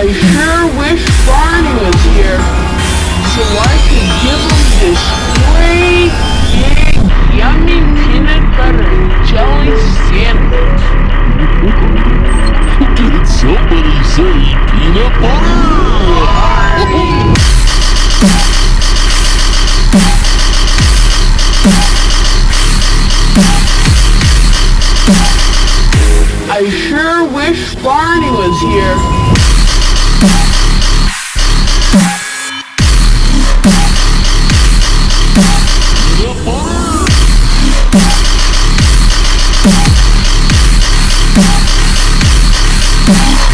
I sure wish Barney was here so I could give him this great big yummy peanut butter and jelly sandwich. Did somebody say peanut butter? I sure wish Barney was here Nightmare.